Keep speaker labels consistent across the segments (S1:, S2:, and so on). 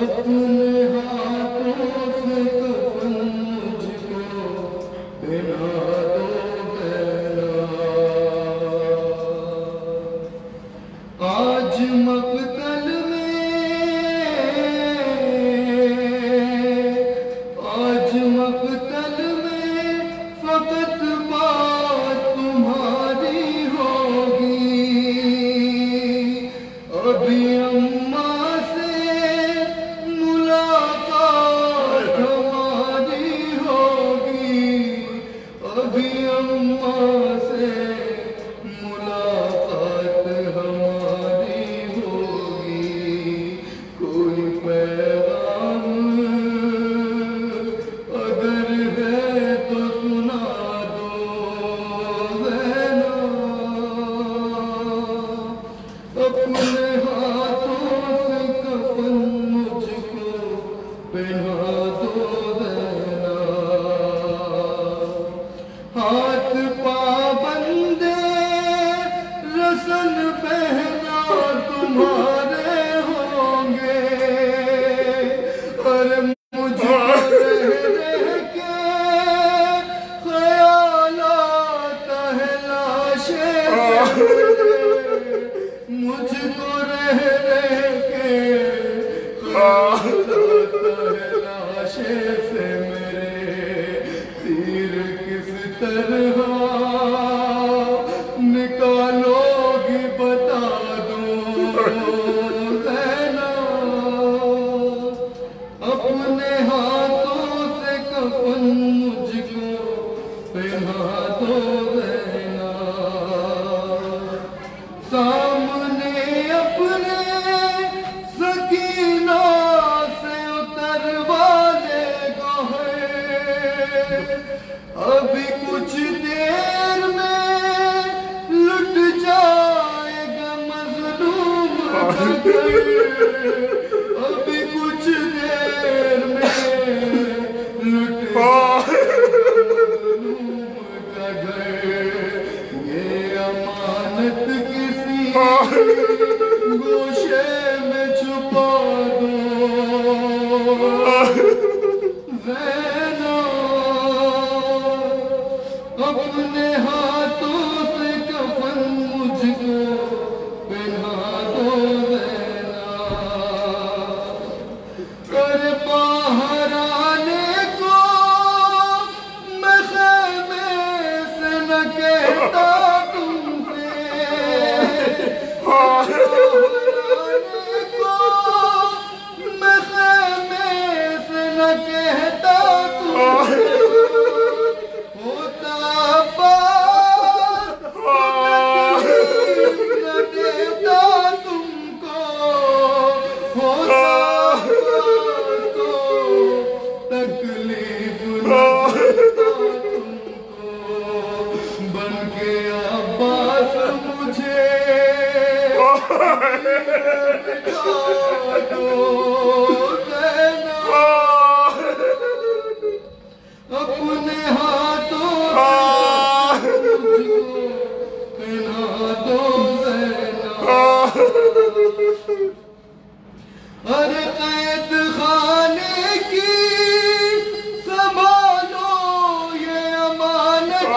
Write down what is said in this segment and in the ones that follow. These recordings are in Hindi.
S1: Thank you.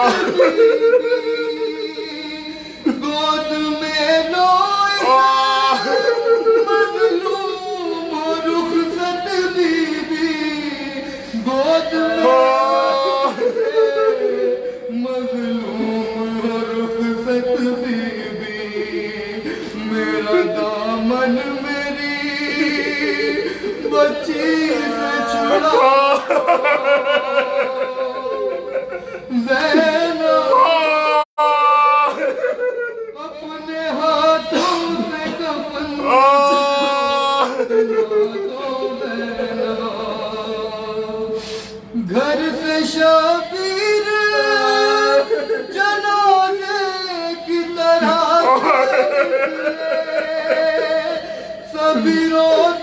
S1: Oh. Vino.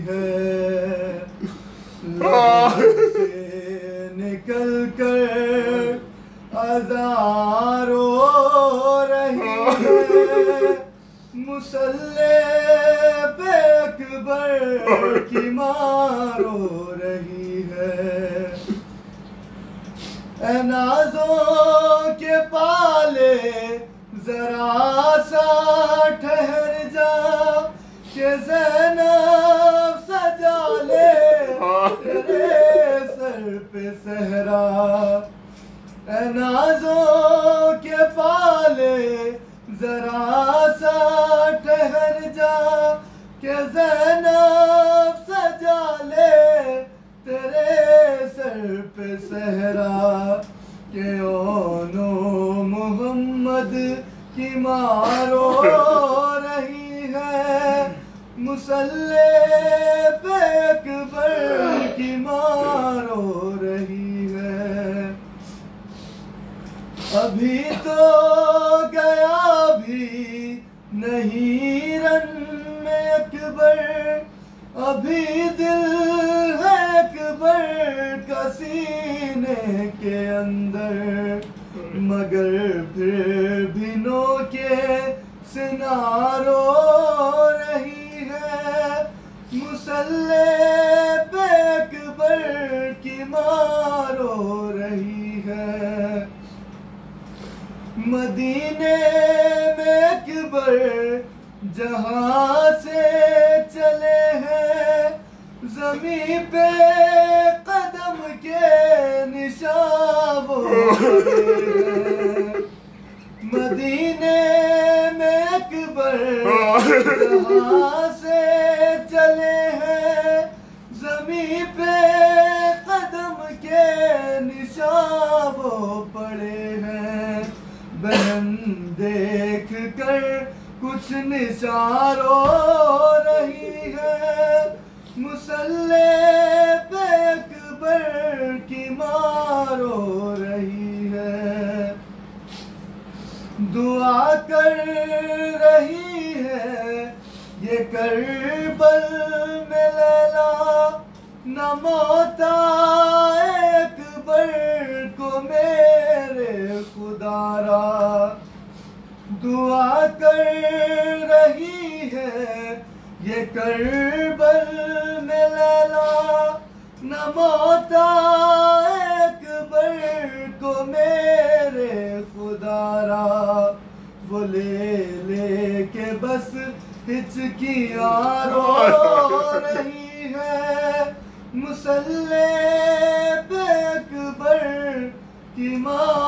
S1: है। निकल कर अजारो रही है। मुसल्ले पे अकबर की मारो रही है। नाजों के पाले जरा सा ठहर जा के ले सहरा नाजों के पाले जरा सा ठहर जा के जैनब सजा ले। मारो रही है। मदीने में अकबर जहाँ से चले हैं जमी पे कदम के निशान हैं। मदीने में अकबर जहाँ से चले हैं जमी पे के निशान वो पड़े हैं। बहन, देख कर कुछ निशारो रही है। मुसल्ले पे अकबर की मारो रही है। दुआ कर रही है, ये करबल में लैला। न मौता खुदारा दुआ कर रही है। ये करबल में लैला न मौता अकबर को मेरे खुदारा। वो ले ले के बस हिचकियाँ रो रही है। मुसल्ले पे अकबर की मारो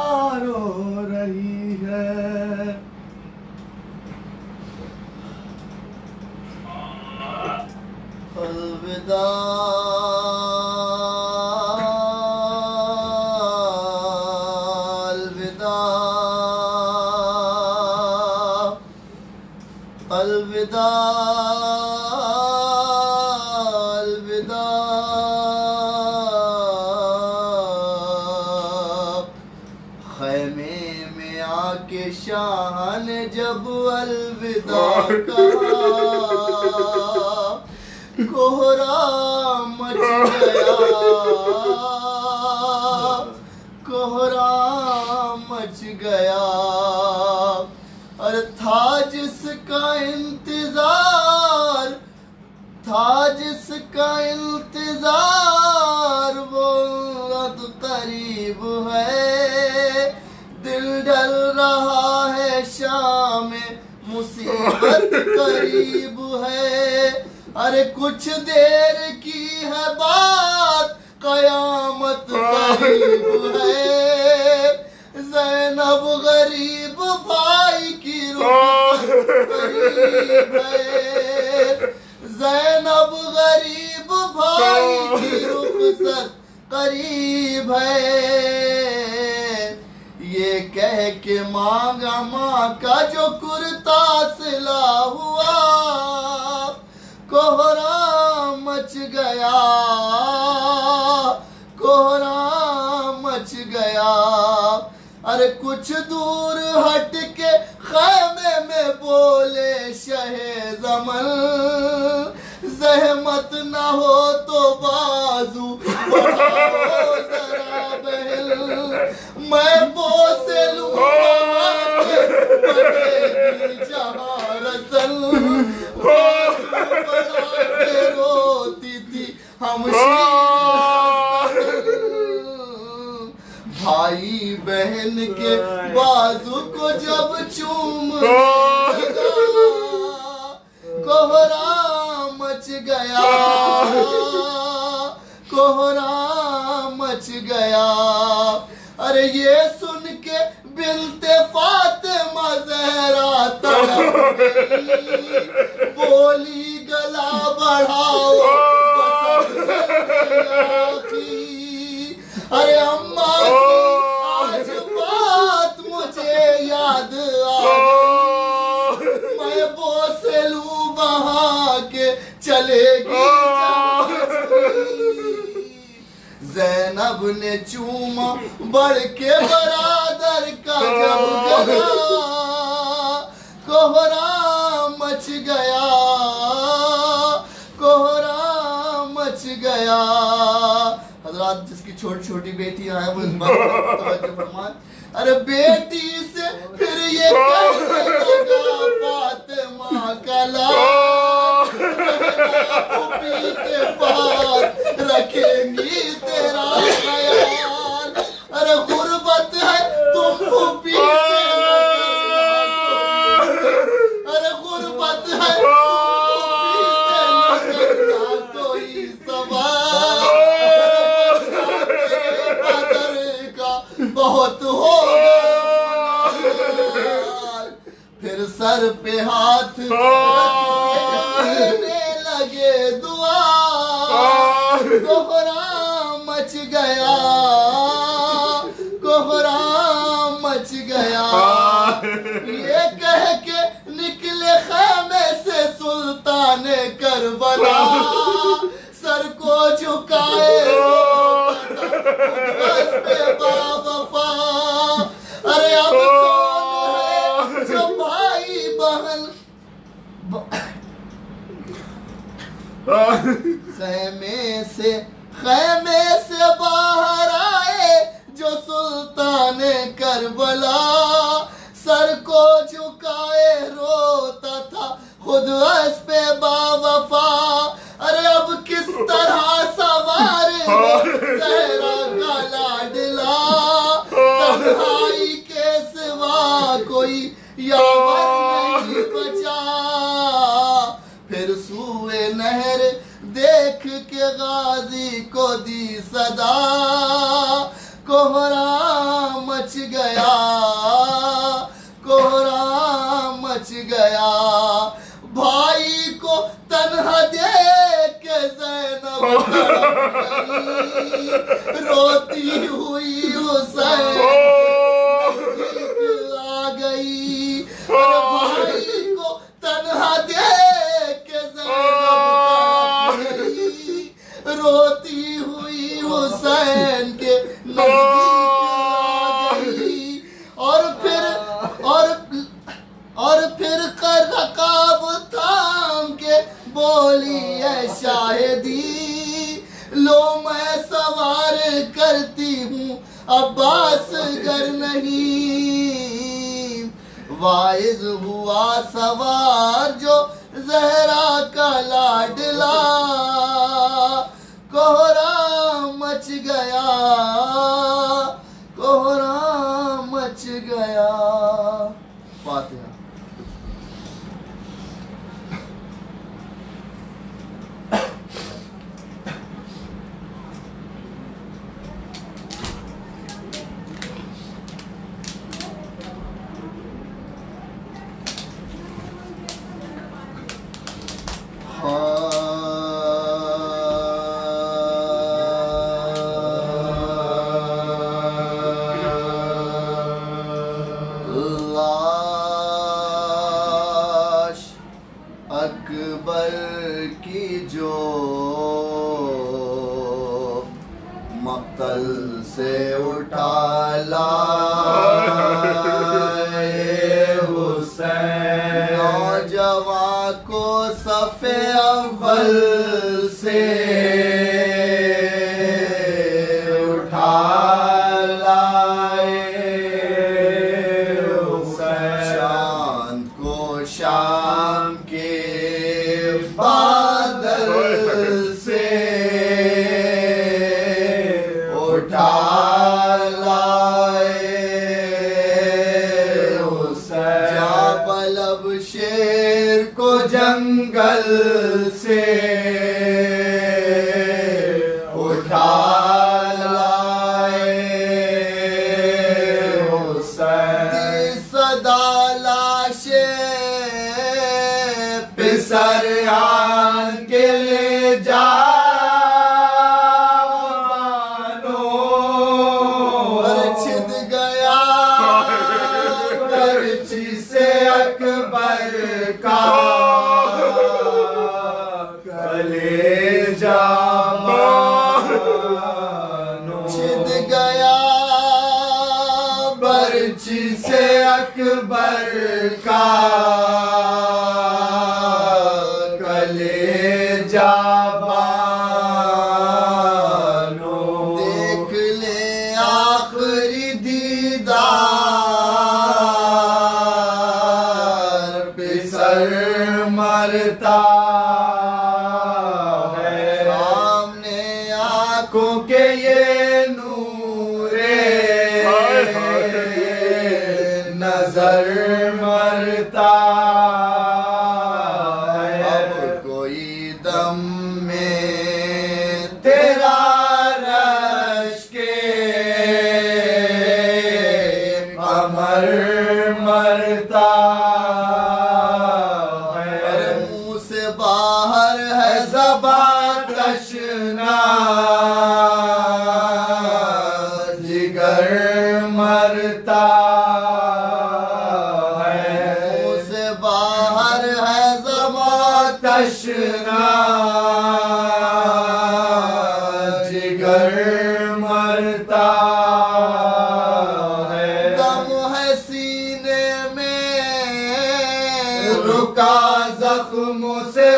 S2: मच गया। और था जिसका इंतज़ार था जिसका इंतज़ार वो कयामत करीब है। दिल डल रहा है शाम मुसीबत करीब है। अरे कुछ देर की है बात कयामत करीब है। जैनब गरीब भाई की जैनब गरीब भाई की रुखसत करीब है। ये कह के मांगा माँ का जो कुर्ता सिला हुआ, कोहरा मच गया। कुछ दूर हट के खैमे में बोले शहे जमल जहमत न हो तो बाजू जरा बहल। मैं बोसे लूँगा रोती थी हम भाई बहन के बाजू को जब चूम कोहरा मच गया। कोहरा मच गया। अरे ये सुन के बिलते फातिमा जहरा बोली गला बढ़ाओ अरे अम्मा की आज बात मुझे याद आ मैं बोसलू बहा के चलेगी जैनब ने चूमा बढ़ के बरादर का जब कोहरा मच गया कोहरा मच गया। हजरात जिसकी छोटी छोटी बेटियाँ हैं वो इस बात अरे बेटी से फिर ये कहने लगा फातिमा कला पुपी के पास रखेंगी तेरा ख्याल। अरे हाथ लगे दुआ कोहरा मच गया। कोहरा मच गया। ये कह के निकले खैमे से सुल्तान करबला। सर को झुकाए बावफा अरे अब कौन है जो भाई बहन खैमे से, खेमे से बाहर आए जो सुल्तान करबला। सर को झुकाए रोता था, खुद अस पे रोती हुई हुसैन
S3: नजर मरता रुका जख्म से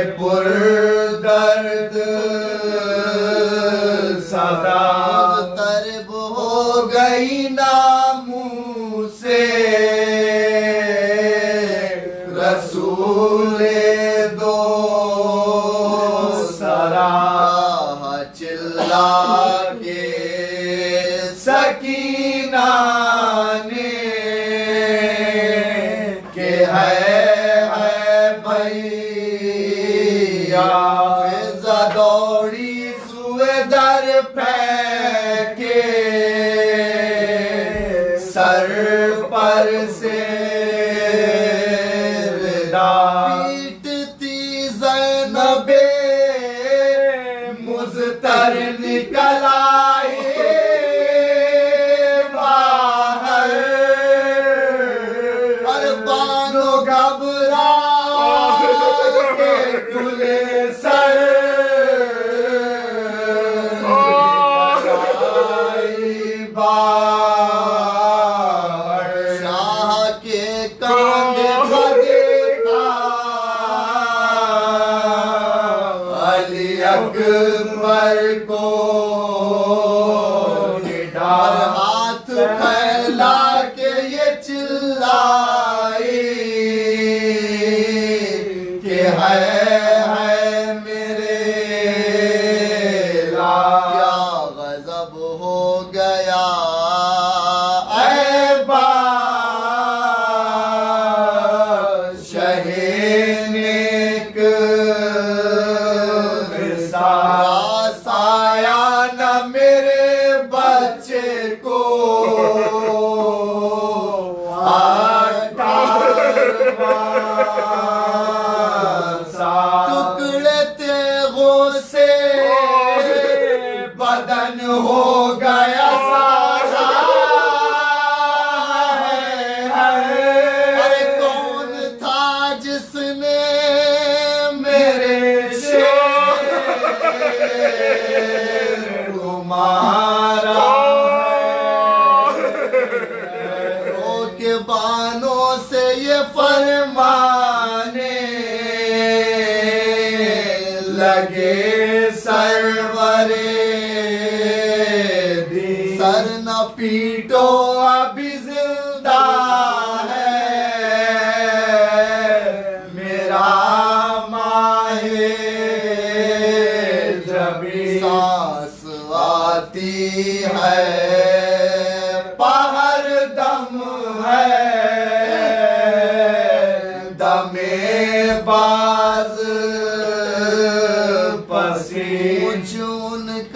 S3: ये पुरदर्द Zainab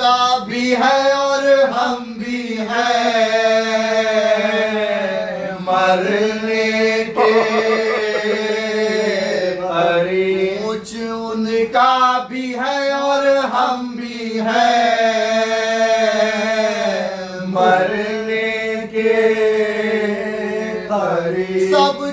S3: खुदा भी है और हम भी हैं।
S2: मरने के
S3: कुछ उनका भी है और हम भी हैं।
S2: मरने के
S3: सब